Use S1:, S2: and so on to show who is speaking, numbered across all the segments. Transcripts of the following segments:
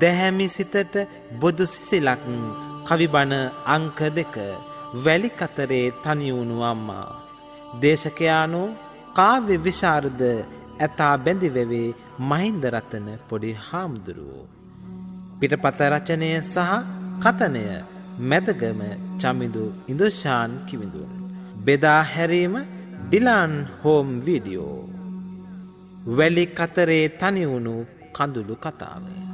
S1: දැහැමි සිතට බොදු සිසිලක් කවිබන අංක දෙක වැලි කතරේ තනිවුණු අම්මා. දේශකයානෝ කාව්‍ය විශාරද ඇතා බැඳිවෙවේ මහින්දරතන පොඩි හාමුදුරුවෝ. පිටපත රචනය සහ කතනය මැදගම චමිදු ඉඳුෂාන් කිවිඳුන්. බෙදා හැරීම ඩිලාන් හෝම් වීඩියෝ. වැලි කතරේ තනිවුණු කඳුළු කතාව.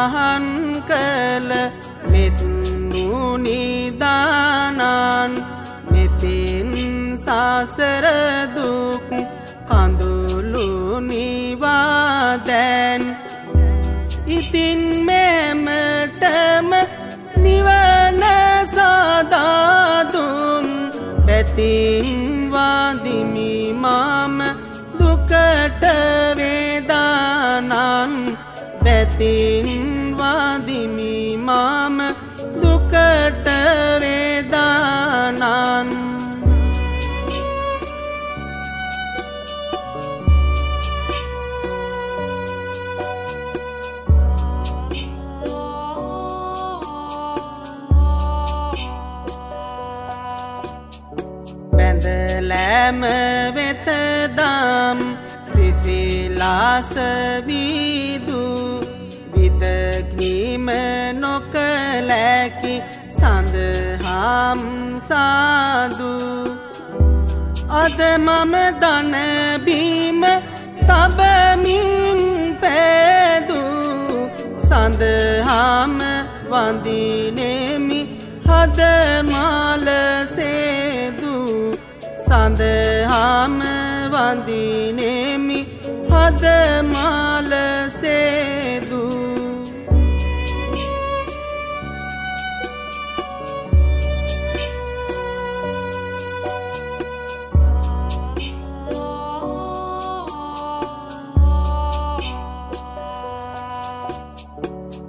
S2: පහන් කළ මෙත්නුනිදානන් මෙතින් සාසරදුක් කඳුලු නිවාදැන් ඉතින් මෙමටම නිවන සාදාදුන් බැතින් වාදිමි මාම දුකට වේදානන්. බැතින් වාදිමි මාම දුකට වේදානන්. බැඳලෑම වෙතදම් සිසිලාසවීදු විතග්නීම නොකලැකි සඳහම් සාදු. අද මම දනබීම තබමින් පැදු. සඳහාම වඳිනෙමි හදමාලසේදු සඳහාම වඳිනෙමි හදමාලසේදු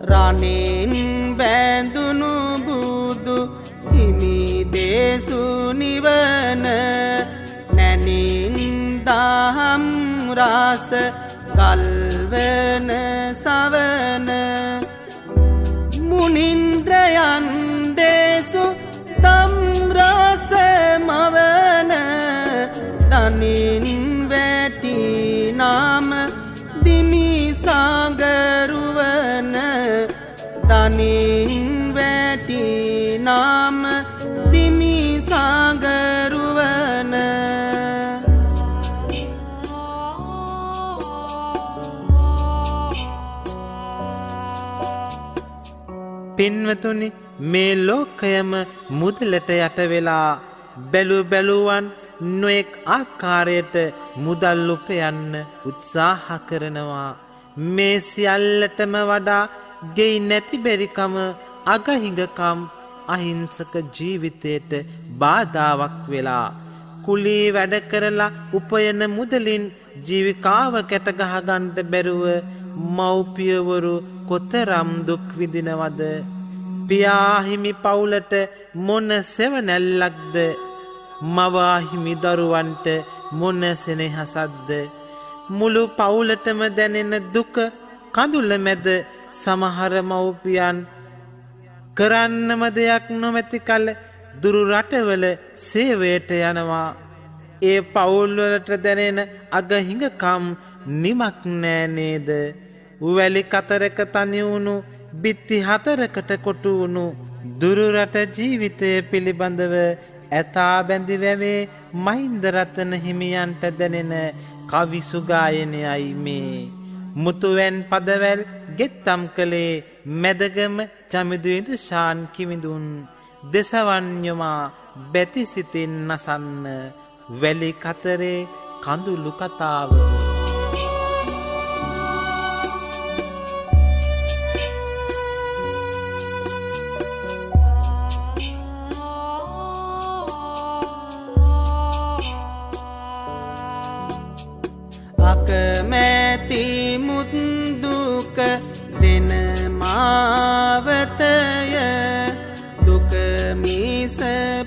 S2: රණෙන් බැඳුණු බුදු හිමි දේසු නිවන නැනින් දහම් රාස කල්වන සවන. මුනින්ද්‍රයන් තනින් වැටි නාම දිමිසාගරුවන
S1: පින්වතුනි මේ ලෝකයම මුදලට යටවෙලා බැලු බැලුවන් නොෙක් ආකාරයට මුදල් උපයන්න උත්සාහ කරනවා. මේ සියල්ලටම වඩා ගෙයි නැතිබැරිකම අගහිඟකම් අහිංසක ජීවිතයට බාධාවක් වෙලා කුලී වැඩ කරලා උපයන මුදලින් ජීවිකාව කැටගහගන්ට බැරුව මව්පියවරු කොතරම් දුක් විඳිනවද? පියාහිමි පවුලට මොන සෙවනැල්ලක්ද මවාහිමි දරුවන්ට මොන සෙනෙහසද්ද මුළු පවුලටම දැනෙන දුක කඳුල්ල මැද සමහර මව්පියන් කරන්නම දෙයක් නොමැති කල දුරු රටවල සේවයට යනවා ඒ පවුල්වලට දැනෙන අගහිඟකම් නිමක් නෑනේද වැලි කතරක තනිවුණු බිත්ති හතරකට කොටුවුණු දුරුරට ජීවිතය පිළිබඳව ඇතා බැඳි වැවේ මහින්දරතන හිමියන්ට දැනෙන කවිසුගායනයයි මේ. මුතුවැන් පදවැල් ගෙත්තම් කළේ මැදගම චමිදුයිදු ශාන් කිමිඳුන් දෙසවන්යොමා බැතිසිතින් නසන්න වැලි කතරේ කඳුළු කතාව.
S2: මාවතය දුකමිස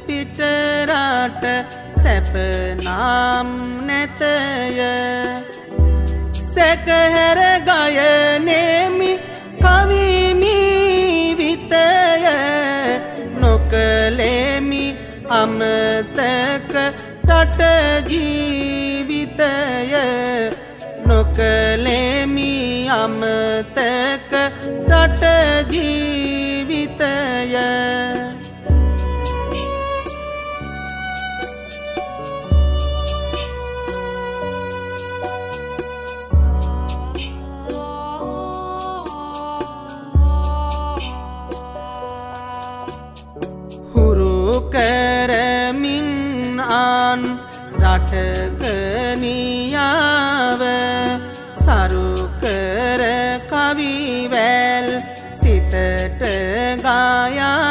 S2: පිටරාට සැපනම් නැතය. සැකහැර ගයනෙමි කවිමි විතය නොකලෙමි අමතක රටජීවිතය නොකලෙමි අමතක රට ජීවිතය. කරමින් ආන් රටකනියාව 嘎呀。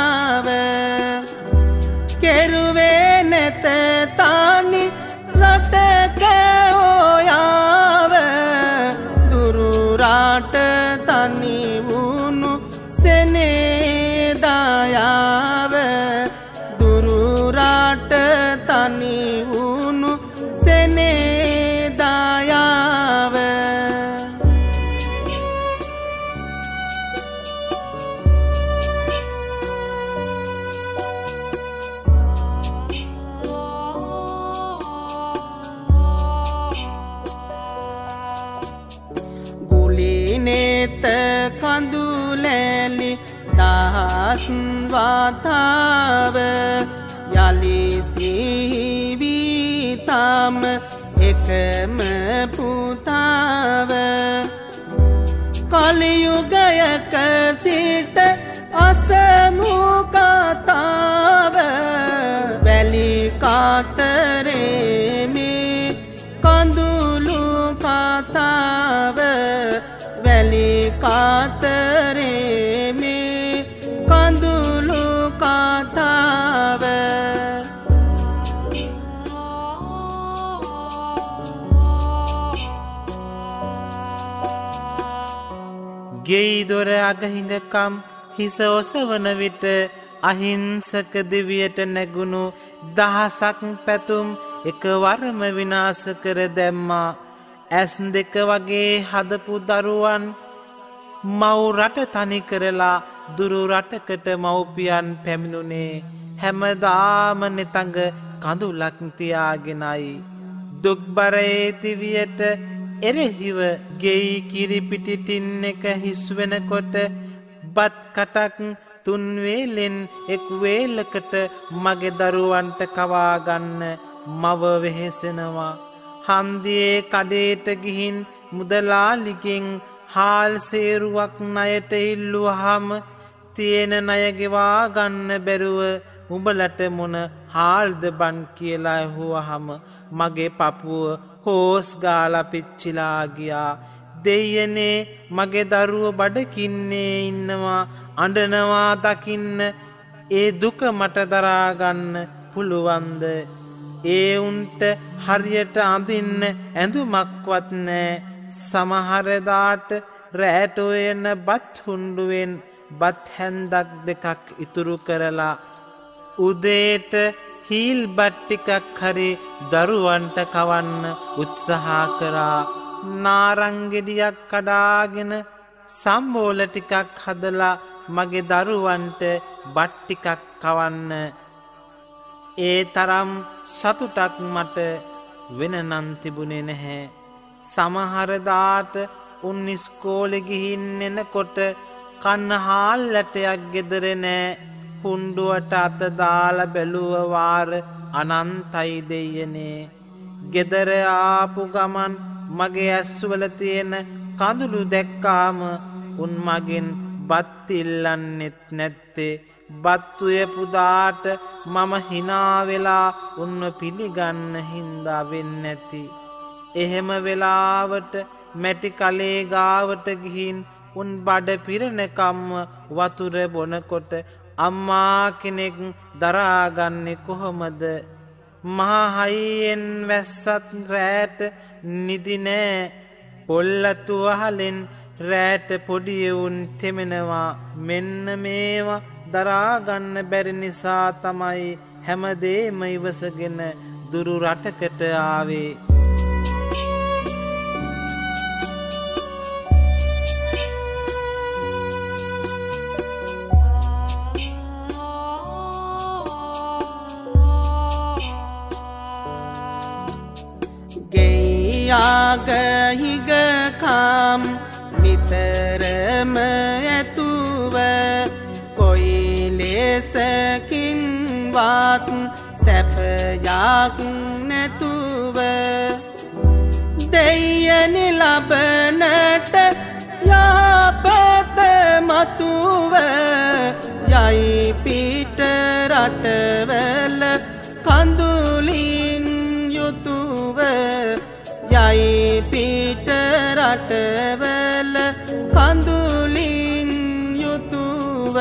S2: දහස්වාතාව යලිසිවීතාම එකම පුතාව. කලියුගයක සිට
S1: ගෙයිදොර අගහිඟකම් හිස ඔසවන විට අහිංසක දෙවියට නැගුණු දහසක් පැතුම් එක වරම විනාස කර දැම්මා. ඇස් දෙක වගේ හදපු දරුවන් මව් රට තනි කරලා දුරු රටකට මව්පියන් පැමිණුනේ හැමදාම නෙතඟ කඳුලක් තියාගෙනයි. දුක්බරේතිවියට එරෙහිව ගෙයි කිරිපිටිටින් එක හිස්වෙනකොට බත් කටක් තුන්වේලෙන් එක් වේලකට මගේ දරුවන්ට කවාගන්න මව වෙහෙසෙනවා. හන්දියේ කඩේට ගිහින් මුදලාලිගෙන් හාල් සේරුවක් නයට ඉල්ලුවහම තියෙන නයගෙවා ගන්න බැරුව උඹලට මොන හාල්ද බන් කියලා ඇහුවහම මගේ පපුුව හෝස් ගාල පිච්චිලා ගියා. දෙයනේ මගේ දරුව බඩකින්නේ ඉන්නවා අඩනවා දකින්න. ඒ දුක මට දරාගන්න පුළුවන්ද? ඒ උන්ට හරියට අඳින්න ඇඳුමක්වත් නෑ. සමහරදාට රෑටෝයන බත් හුන්ඩුවෙන් බත් හැන්දක් දෙකක් ඉතුරු කරලා උදේට හීල් බට්ටිකක් හරි දරුවන්ට කවන්න උත්සහා කරා. නාරංගෙඩියක් කඩාගෙන සම්බෝල ටිකක් හදලා මගේ දරුවන්ට බට්ටිකක් කවන්න. ඒ තරම් සතුටක් මට වෙන නන්තිබුණේ නැහැ. සමහරදාට උන් ඉස්කෝලෙ ගිහින් එනකොට කන්න හාල්ලටයක් ගෙදර නෑ. හුන්ඩුවට අත දාල බැලුවවාර අනන්තයි දෙයනේ ගෙදර ආපු ගමන් මගේ ඇස්සුවල තියෙන කඳුළු දැක්කාම උන් මගෙන් බත්තිල්ලන්නෙත් නැත්තේ බත්තුය පුදාට මම හිනාවෙලා උන්ව පිළිගන්න හින්දා වෙන්නැති. එහෙම වෙලාවට මැටි කලේ ගාවට ගිහින් උන් බඩ පිරණකම්ම වතුර බොනකොට අම්මා කෙනෙක් දරාගන්නේ කොහොමද? මහාහයියෙන් වැස්සත් රෑට නිදිනෑ පොල්ලතුවහලෙන් රෑට පොඩියවුන් තෙමෙනවා. මෙන්න මේවා දරාගන්න බැරි නිසා තමයි හැමදේම ඉවසගෙන දුරු රටකට ආවේ.
S2: යාගහිගකම් නිතරම ඇතුව කොයි ලෙසකින්වත් සැපයක් නැතුව දෙයනි ලබනට යාපත මතුව යයි පිට රටවල කඳුලින් යුතුව යයි පිට රටවල කඳුලින් යුතුව.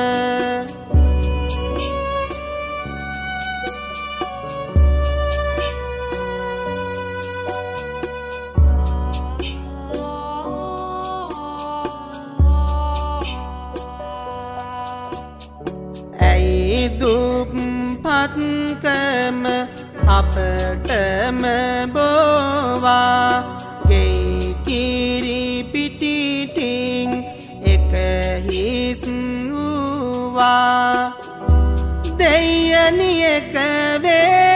S2: ඇයි දුප්පත්කම අපටම බෝවා. ගෙයි කිරි පිටිටිං එක හිස් වූවා දෙයනි එකවේ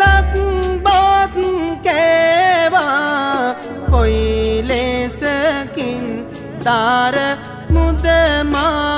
S2: ලක්බොත් කෑවා. කොයි ලෙසකින් දාර මුදමාම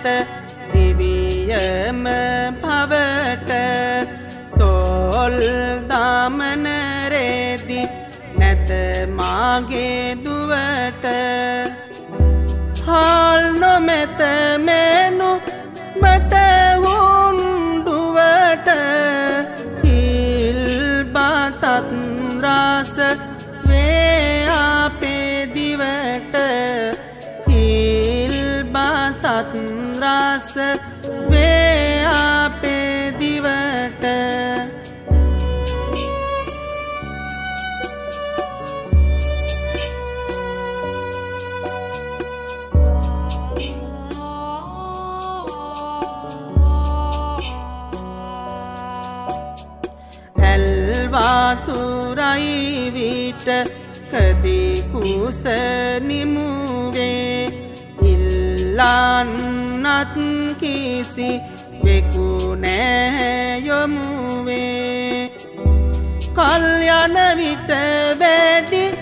S2: ඇත දිවියම පවට සෝල් දමනරේදි නැත මාගේ දුවට හාල් නොමැත විට කදිකුස නිමුවේ ඉල්ලන්නත් කිසි වෙකු නෑයොමුවේ කල්යන විට වැඩි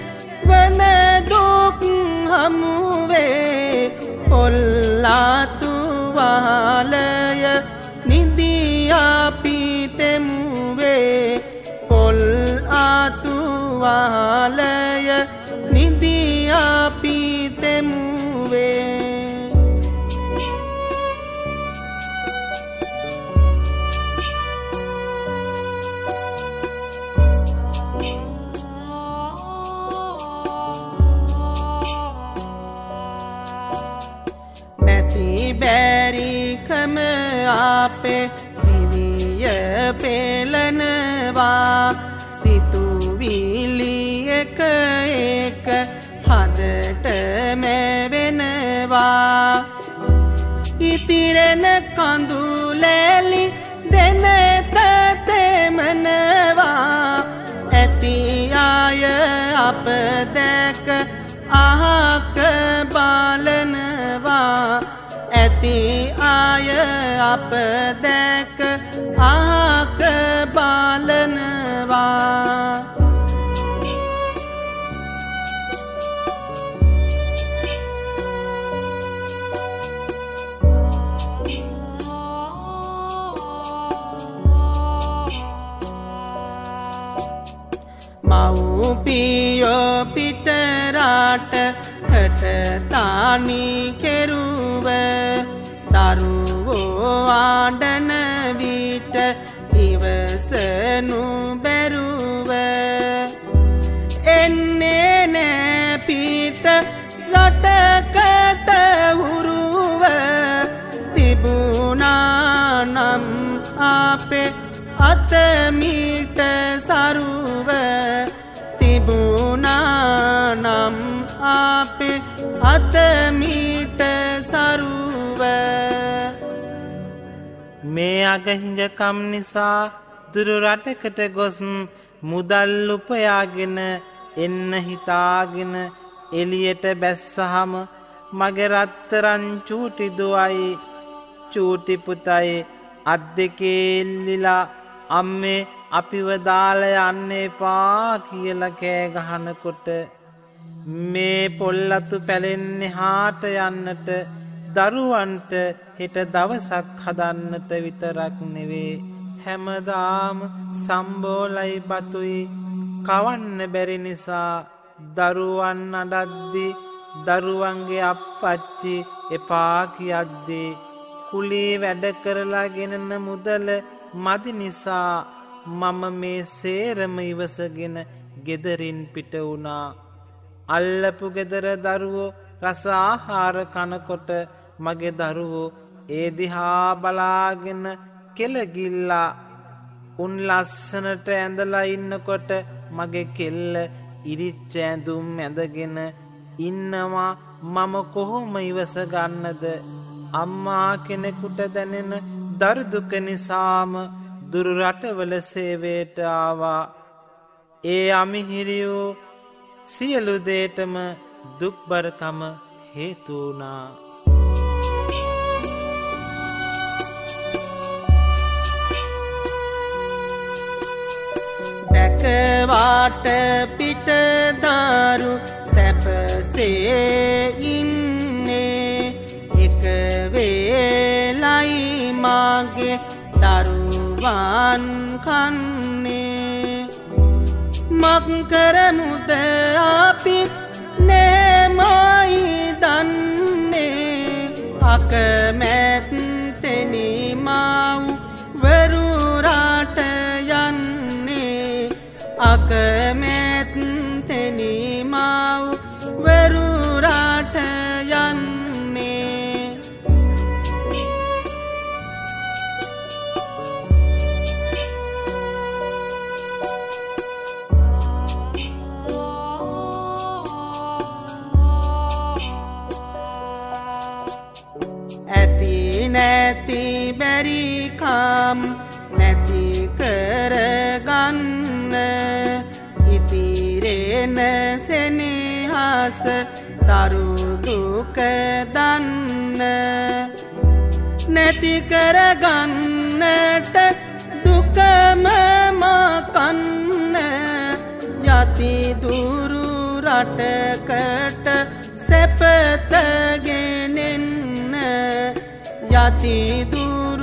S2: ඉතිරෙන කඳුලැලි දෙනතතෙමනවා ඇති අය අප දැක අහක බලනවා. ඇති අය අප දැක අහක මව්පියෝ පිටරාට කටතානි කෙරුව දරුවෝ ආඩන විට ඉවසනු බැරුව. පිට රටකට හුරුව තිබුණානම් අපේ අතමීට සරුව. අතමීට සරුව.
S1: මේ අගහිඟකම් නිසා දුරුරටකට ගොස් මුදල් උපයාගෙන එන්න හිතාගෙන එලියට බැස්සහම මගෙරත්තරන් චූටිදුවයි චූටිපුතයි අත් දෙකේල්ලිලා අම්මේ අපිව දාල යන්න එපා කියල කෑගහනකොට මේ පොල්ලතු පැලෙන්නේ හාට යන්නට දරුවන්ට හෙට දවසක් හදන්නට විතරක් නෙවේ. හැමදාම සම්බෝලයි බතුයි. කවන්න බැරි නිසා දරුවන් අඩද්දි දරුවන්ගේ අප්පච්චි එපා කියද්දී. කුලී වැඩ කරලා ගෙනන මුදල මදි නිසා මම මේ සේරම ඉවසගෙන ගෙදරින් පිට වුණා. අල්ලපු ගෙදර දරුවෝ රසාහාර කනකොට මගේ දරුවෝ ඒ දිහා බලාගෙන කෙලගිල්ලා උන් ලස්සනට ඇඳලා ඉන්නකොට මගේ කෙල්ල ඉරිච්ච ඇඳුම් ඇඳගෙන ඉන්නවා මම කොහොම ඉවස ගන්නද? අම්මා කෙනෙකුට දැනෙන දර්දුක නිසාම දුරුරටවල සේවයට ආවා. ඒ අමිහිරියූ සියලු දේටම දුක්බරකම හේතුවනා
S2: දැකවාට පිටදාරු සැපසේ ඉන්නේ. එකවේලයි මාගේ දරුවන් කන්නේ. මක්කරමුද අපි නෑමයි දන්නේ. අකමැත්තෙනීමව් බැරිකාම් නැති කරගන්න. ඉතිරෙන සෙනහස දරුදුක දන්න. නැති කරගන්නට දුකමමකන්න යති දුරු රටකට සැපතගෙනෙන්න යති දුරු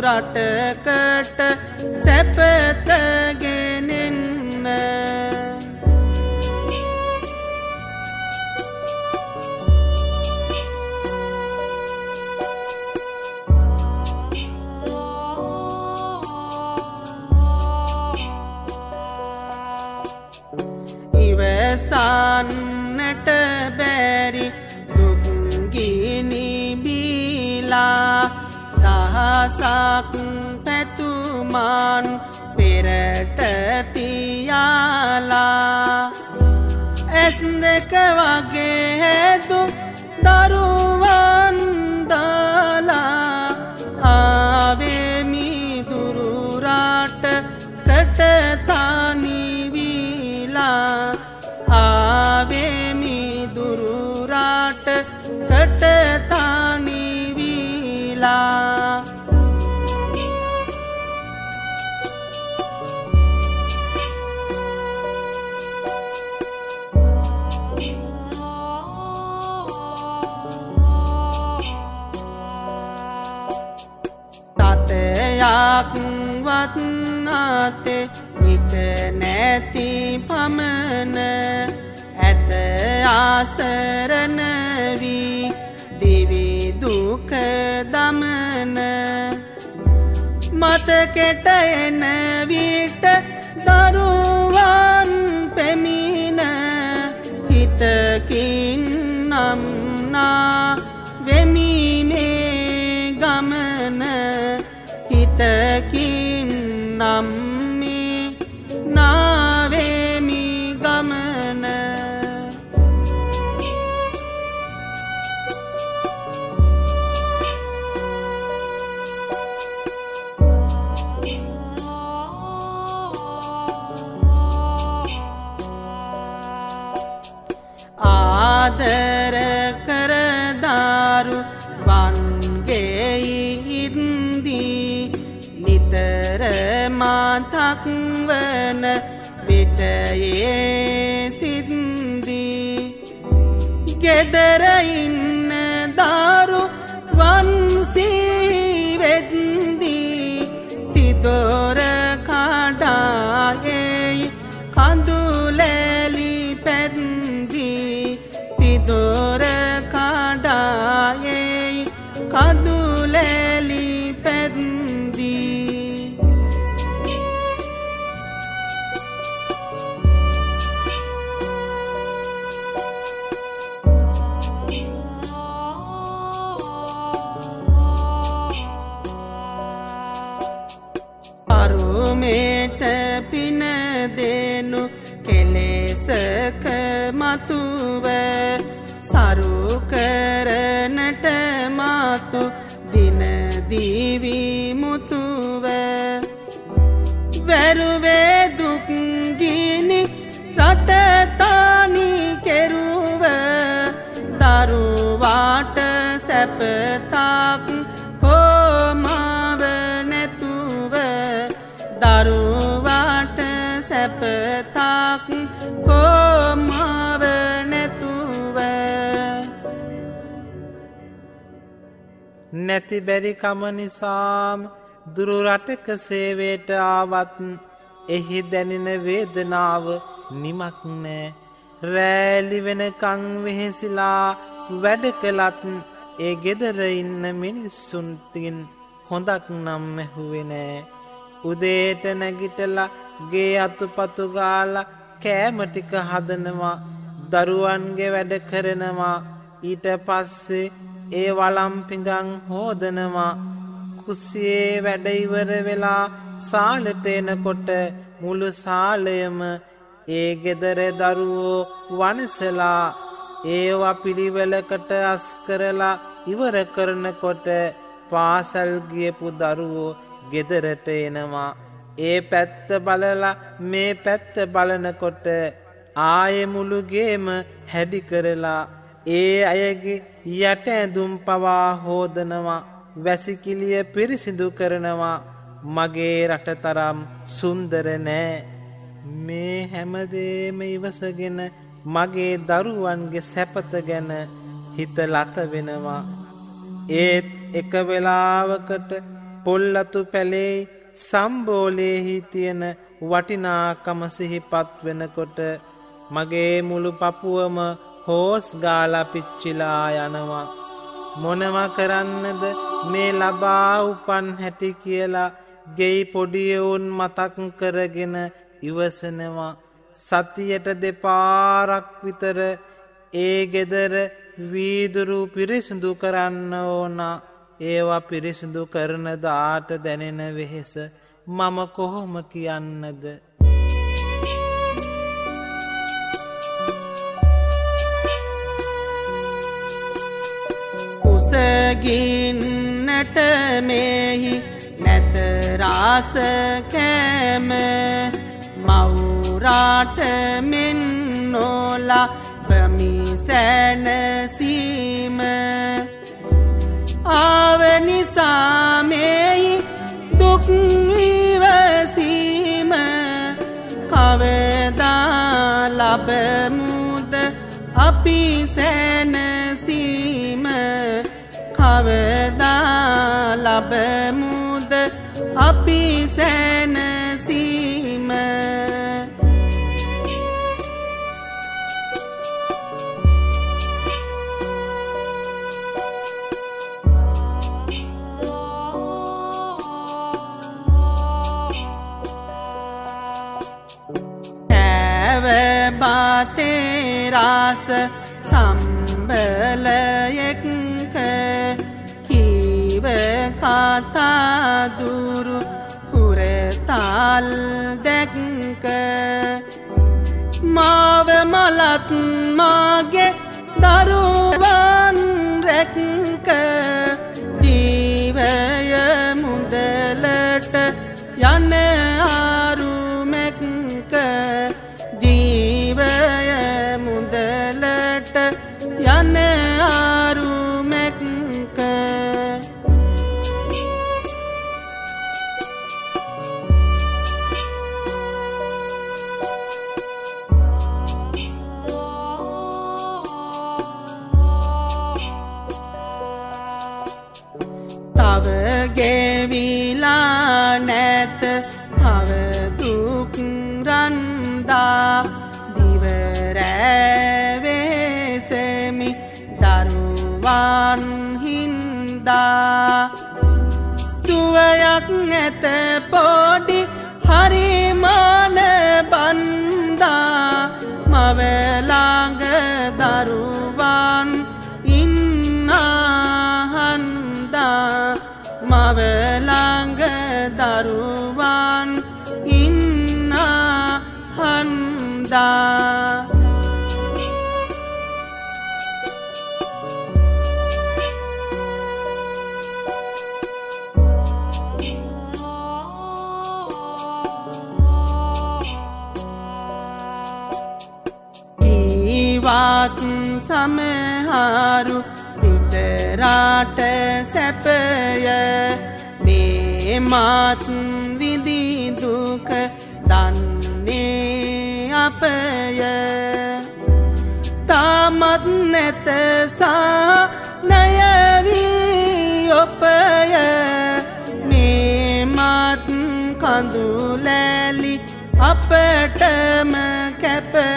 S2: රටකට සැපතගෙනෙන්න ඉවසන්නට දහසක් පැතුමාන් පෙරට තියාලා ඇස් දෙක වගේ හැදු දරුවන් දාලා ආවෙමි දුරුරාට කටතානිවීලා ආවෙමි දුරුරාට කටතානිවීලා වත්නාතේ විට නැති පමණ ඇත ආසරණ වී දිවිදුක දමන මතකෙට එන විට දරුවන් පෙමින හිත හිතකින් නම්නා වෙමිමේ ගමන හිතකින් නම්මි මාතක් වන විටයේ සිද්දී ගෙදරඉන්න දෙනු කෙලෙසක මතුව සරුකරනට මාතු දිනදීවිමුතුව වැරුවේ දුක්ගිනි රටතානි කෙරුව. දරුවාට සැපතාක් සැපතාක් කෝමාව නැතුව
S1: නැති බැරිකම නිසාම් දුරුරටක සේවයට ආවත් එහි දැනෙන වේදනාව නිමක් නෑ. රෑලි වෙනකං වෙහෙසිලා වැඩ කළත් ඒ ගෙදර ඉන්න මිනිස්සුන්ටින් හොඳක් නම් මැහුවෙනෑ උදේට නැගිටලා ගේ අතුපතුගාල කෑමටික හදනවා දරුවන්ගේ වැඩ කරනවා. ඊට පස්සේ ඒ වලම්පිඟං හෝදනවා. කුස්සියේ වැඩඉවර වෙලා සාලට එනකොට මුළු සාලයම ඒ ගෙදර දරුවෝ වනසලා ඒවා පිළිවෙලකට අස් කරලා ඉවර කරනකොට පාසල් ගියපු දරුවෝ ගෙදරට එනවා. ඒ පැත්ත බලලා මේ පැත්ත බලනකොට ආයෙ මුළුගේම හැඩි කරලා ඒ අයගේ යට ඇඳුම් පවා හෝදනවා. වැසිකිලිය පිරිසිදු කරනවා. මගේ රට තරම් සුන්දර නෑ. මේ හැමදේම ඉවසගෙන මගේ දරුවන්ගේ සැපත ගැන හිත ලත වෙනවා. ඒත් එක වෙලාවකට පොල්ලතු පැලේ සම්බෝලයෙහි තියෙන වටිනාකම සිහිපත් වෙනකොට මගේ මුළු පපුුවම හෝස් ගාලා පිච්චිලා යනවා. මොනව කරන්නද? මේ ලබා උපන් හැටි කියලා ගෙයි පොඩියවුන් මතක් කරගෙන ඉවසනවා. සතියට දෙපාරක් විතර ඒ ගෙදර වීදුරු පිරිසිදු කරන්න ඕන. ඒවා පිරිසිදු කරන දාට දැනෙන වෙහෙස මම කොහොම කියන්නද?
S2: උසගින්නට මෙහි නැතරාස කෑම. මවුරාට මෙන් නෝලා බමි සැනසීම ආවනිසාමෙයි දුක්ඉවසීම කවදා ලබමුද අපි සැනසීම? කවදා ලබමුද අපි සැනසීම සම්බලයෙක්ක කීව කතාදුරු හුරතාල් දැක්ක. මාව මලත් මාගේ දරුවන් රැක්ක. ජීවය මුදලට යන ආරුමැක්ක ජීවය මුදලට පිටරාට සැපය. මේ මාත් විදිදුක දන්නේ අපය. තාමත් නැතසා නයවී ඔපය. මේ මාත් කඳුලෑලි අපටම කැපය.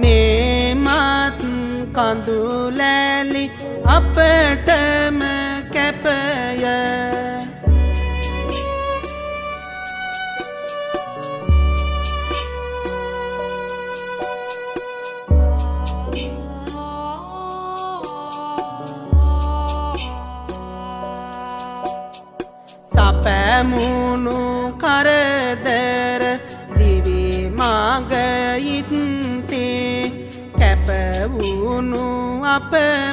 S2: මේ මාත් කඳුලෑලි අපටම කැපය.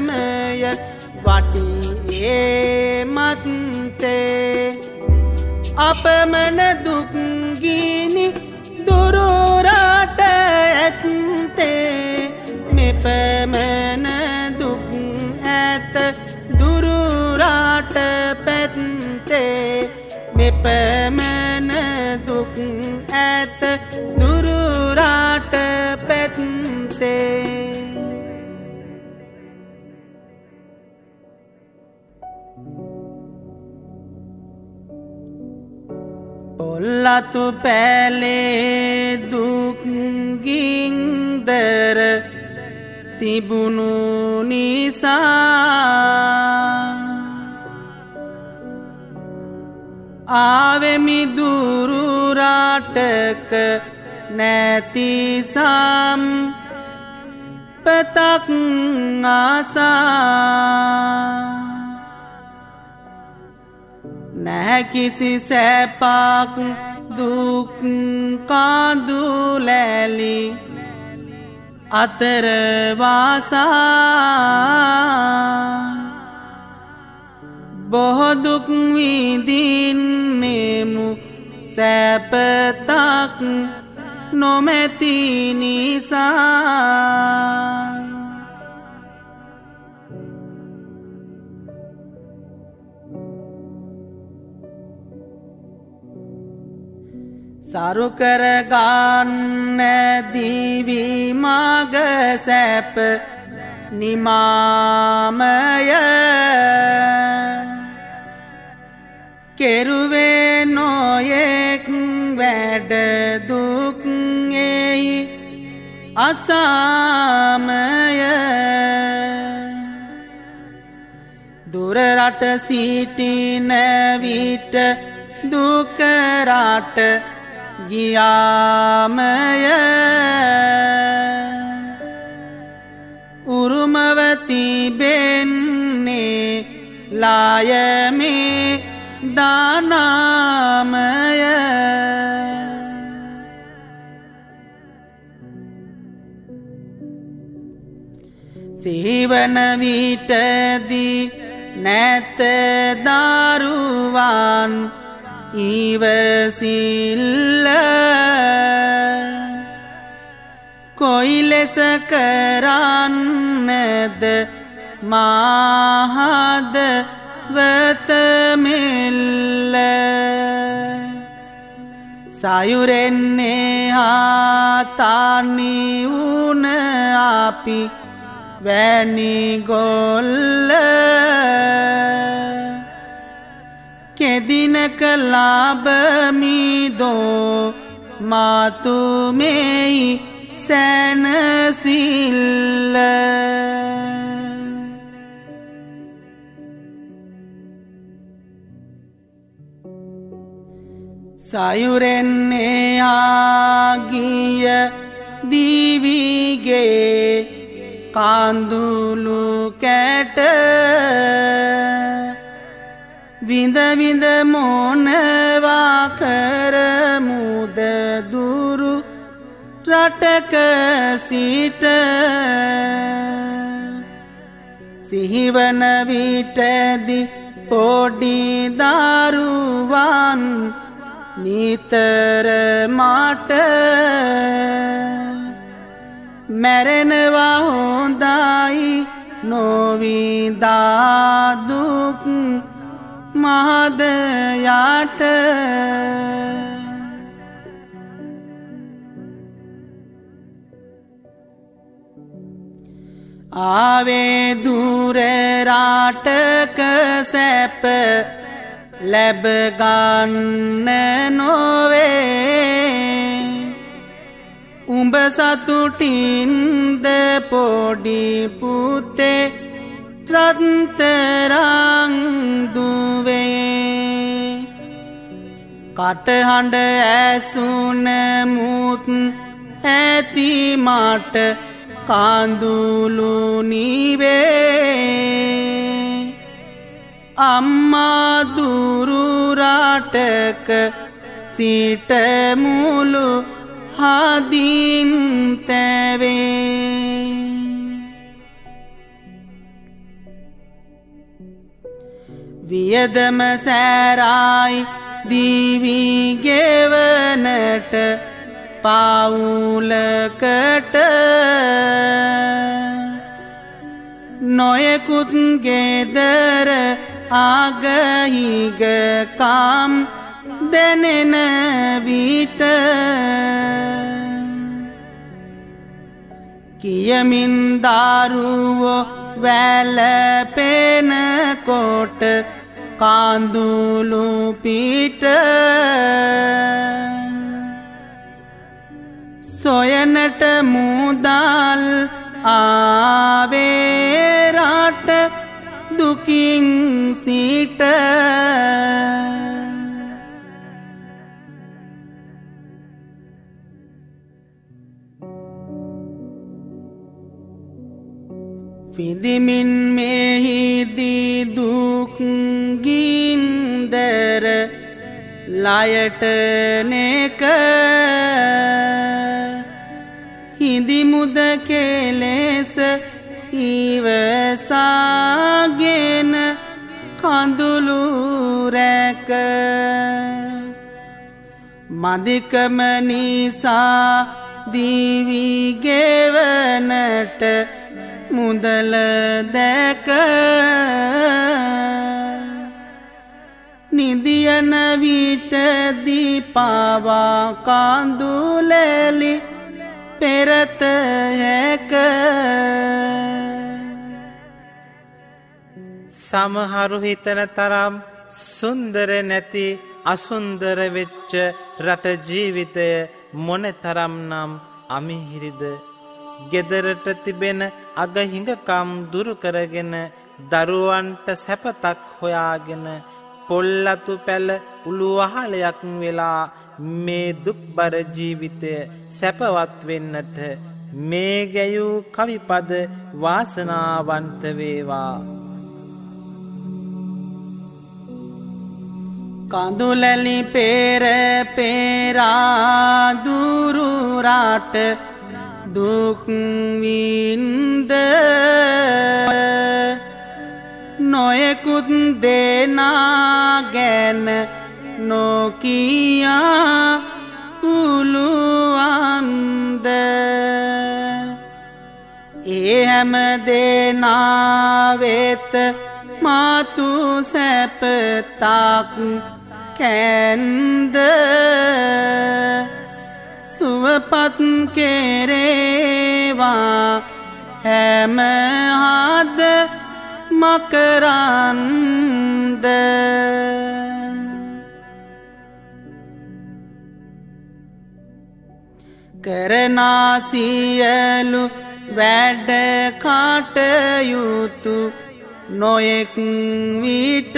S2: අපමය වටියේ මත්තේ. අපමණ දුක්ගිනි දුරුරට ඇත්තේ. මෙපමණ දුක් ඇත දුරුරාට පැත්තේ. මෙපමණ පොල්ලතු පැලේ දුක්ගින්දර තිබුණු නිසා ආවෙමි දුරුරාටක නැතිසම් පතක් ආසා නැකිසි සැපාක් දුක්කාදුලැලි අතරවාසා බොහොදුක් විදින්නෙමු සැපතක් නොමැති නිසා. සරුකරගන්න දිවිමාග සැප නිමාමය. කෙරුවේ නොයෙක් වැඩ දුක්ඒයි අසාමය. දුරරට සිටිනවිට දුකරට ගියාමය. උරුමවතිබෙන්නේ ලායමේ දානාමය. සිහිවන විටදී නැත දරුවන් ඉවසිල්ල කොයි ලෙස කරන්නද මාහද වතමිල්ල සයුරෙන්නේ හාතානි වුණ අපි වැනිගොල්ල කෙදිනක ලාබමිදෝ මාතුමෙයි සැනසිල්ල. සයුරෙන්නේ ආගිය දිවිගේ කාන්දුලු කැට විඳ විඳ මොනවා කරමුද දුරු රටක සිට සිහිවන විටදි පොඩි දරුවන් නිතර මට මැරෙනවා හොඳයි නොවිදාදුක් මහදයාට ආවේ දුරරාටක සැප ලැබගන්න නොවේ. උඹ සතුටින්ද පොඩි පුතේ රත්තරංදුවේ කටහඬ ඇසුනමුත් ඇති මට කාඳුලු නිවේ අම්මාදුරුරාටක සිටමුළු හදින් වියදම සෑරායි දීවිගෙවනට පවුලකට. නොයෙකුත් ගෙදර ආගහිගකම් දැනෙන විට කියමින් දරුවෝ වැලපෙනකොට කාන්දුලු පිට සොයනට මුදල් ආවේරට දුකින් සිට විදිමින් මෙහිදී දුක්ගින්දර ලයටනක හිදිමුද කෙලෙස ඉවසාගෙන කඳුළු රැක. මදිකම නිසා දිවිගෙවනට මුදල දැක නිදියන විටදී පවා කාඳුලෙලි පෙරත හැක.
S1: සමහරු හිතන තරම් සුන්දර නැති අසුන්දර වෙච්ච රට ජීවිතය මොන තරම් නම් අමිහිරිද? ගෙදරට තිබෙන අගහිඟකම් දුරුකරගෙන දරුවන්ට සැපතක් හොයාගෙන පොල්ලතු පැල උළුවහලයක් වෙලා මේ දුක්බර ජීවිතය සැපවත් වෙන්නට මේ ගැයූ කවිපද වාසනාවන්ත වේවා.
S2: කඳුලැලි පේර පේරාදුරුරාට දුක්වින්ද නොයෙකුත් දෙනා ගැන නොකයා උළුවන්ද? ඒ හැම දෙනාවෙත මාතු සැපතාක් කැන්ද? සුවපත් කෙරේවා. හැම හාද මකරන්ද. කරනාසියලු වැඩ කාටයුතු නොයෙක් විට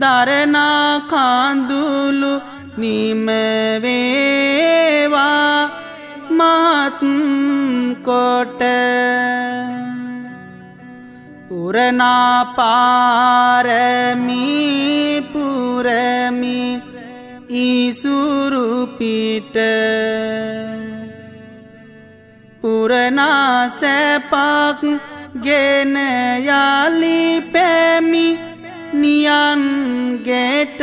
S2: දරනා කාඳුලු නිමවේවා මහත්කොට පුරනාපාරමී පුරමි ඉසුරුපිට පුරනාසැපක් ගෙන යාලි පැමි නියන්ගෙට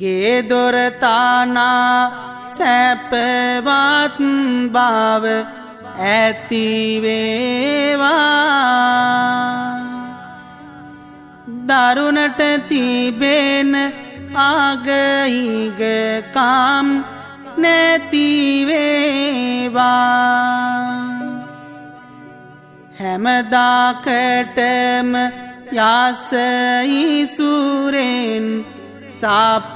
S2: ගේ දොරතානා සැපවත් භාව ඇතිවේවා දරුණට තිබෙන ආගහිගකම් නැතිවේවා. හැමදාකටම යසයිසුරෙන් සාපිරේවා.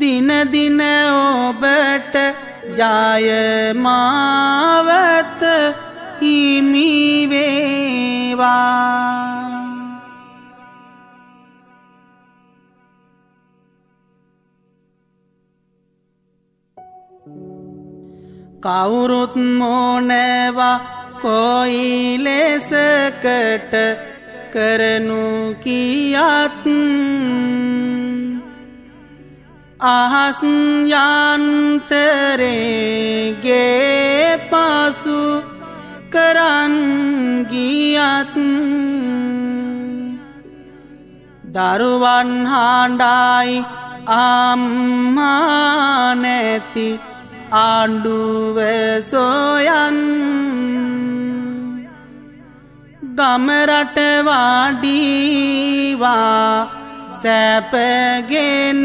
S2: දිනදින ඔබට ජයමාවත හිමිවේවා. කවුරුත් මොනවා කොයි ලෙසකට කරනු කියත්. අහස් යන්තරේගේ පසු කරන්ගියත් දරුවන් හාණ්ඩායි අම්මා නැති ආණ්ඩුව සොයන් ගමරට වාඩීවා සැපගෙන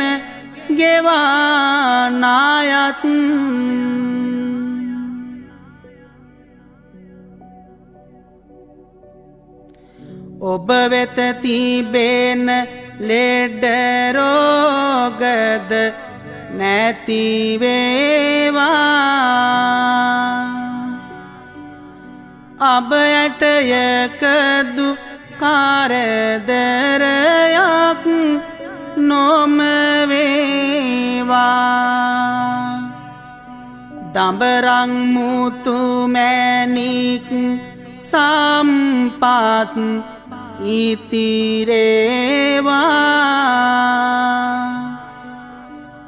S2: ගෙවානායත් ඔබ වෙත තිබෙන ලෙඩරෝගද නැතිවේවා. අබයටයකදු කාරදරයක් නොමවේවා. දඹරංමුතුමැනික් සම්පත් ඉතිරේවා.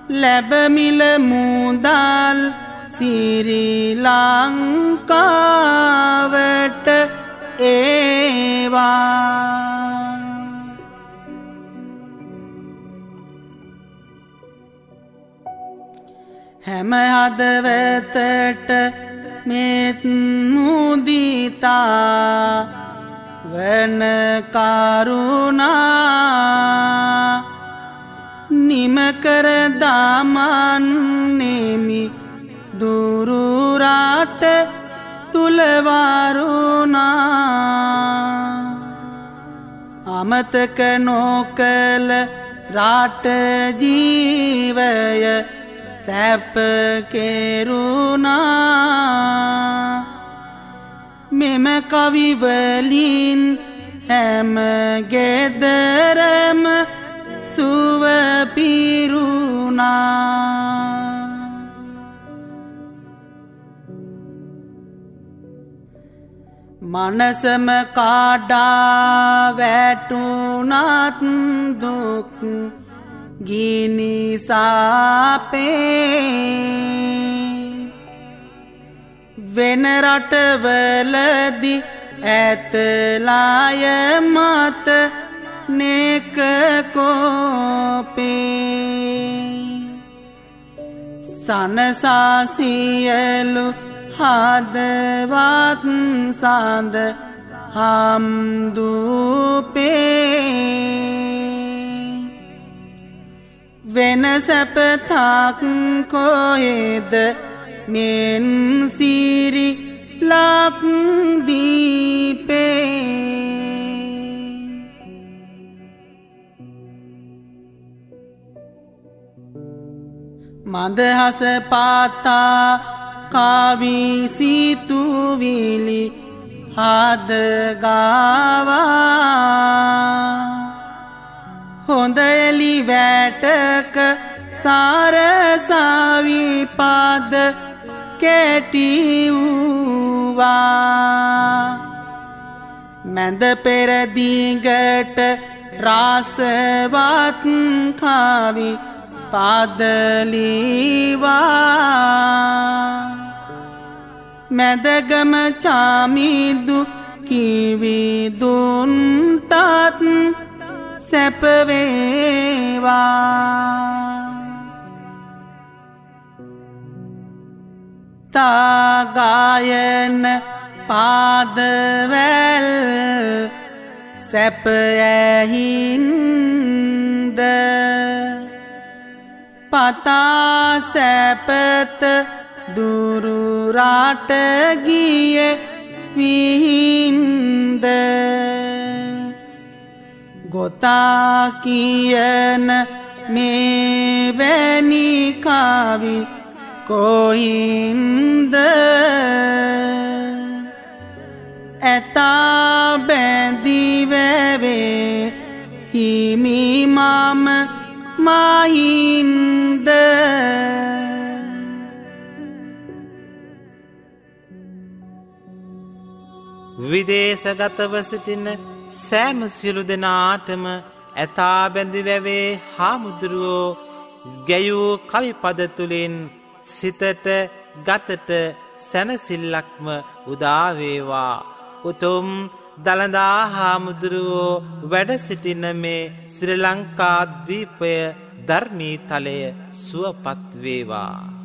S2: ලැබමිල මුදල් සිරිලංකාවට ඒවා. හැම හදවතට මෙත් මුදිතා වන කරුණා. නිමකර දාමන්නෙමි දුරුරාට තුළවරුණා අමතක නෝකල රාට ජීවය සැප කෙරුණා. මෙම කවිවලින් හැම ගෙදරම සුව පිරුණා. මනසම කාඩා වැටුනත් දුක් ගිනිසාපේ. වෙන රටවලදි ඇතලාය මත නෙකකෝපේ සනසාසියලු හදවත් සඳ හම්දුපේ වෙන සැපතක් කොහෙද මෙන් සිරි ලක්දීපේ මදහස පාතා කාවිසිතුවිලි හදගාවා හොඳෙලි වැටක සාරසාවිපාද කැටිවූවා මැද පෙරදිගට රාසවත් කාවි පාදලීවා මැදගම චාමිදු කිවිදුන්ටත් සැපවේවා තාගායන පාදවැල් සැපඇහින්ද පතා සැපත දුරුරාට ගිය විහින්ද ගොතා කියන මේ වැනිකාවි කොහින්ද ඇතා බැඳිවැවේ හිමිමම මහින්ද
S1: විදේශගතව සිටින සෑම සියලු දෙනාටම ඇතා බැඳි වැවේ හාමුදුරුවෝ ගැයූ කවිපද තුළින් සිතට ගතට සැනසිල්ලක්ම උදාවේවා උතුම් දළදා හාමුදුරුවෝ වැඩ සිටින මේ ශ්‍ර ලංකාද්වීපය ධර්මී තලය සුවපත්වේවා.